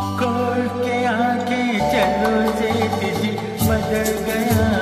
खोल के आगे चलो से जी बदल गया।